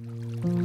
Mm-hmm.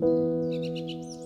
Música